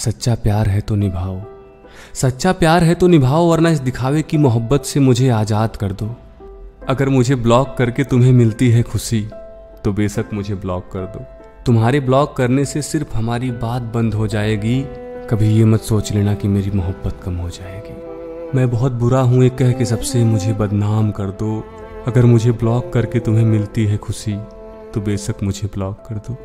सच्चा प्यार है तो निभाओ। सच्चा प्यार है तो निभाओ, वरना इस दिखावे की मोहब्बत से मुझे आज़ाद कर दो। अगर मुझे ब्लॉक करके तुम्हें मिलती है खुशी तो बेशक मुझे ब्लॉक कर दो। तुम्हारे ब्लॉक करने से सिर्फ़ हमारी बात बंद हो जाएगी। कभी ये मत सोच लेना कि मेरी मोहब्बत कम हो जाएगी। मैं बहुत बुरा हूँ, एक कह के सबसे मुझे बदनाम कर दो। अगर मुझे ब्लॉक करके तुम्हें मिलती है खुशी तो बेशक मुझे ब्लॉक कर दो।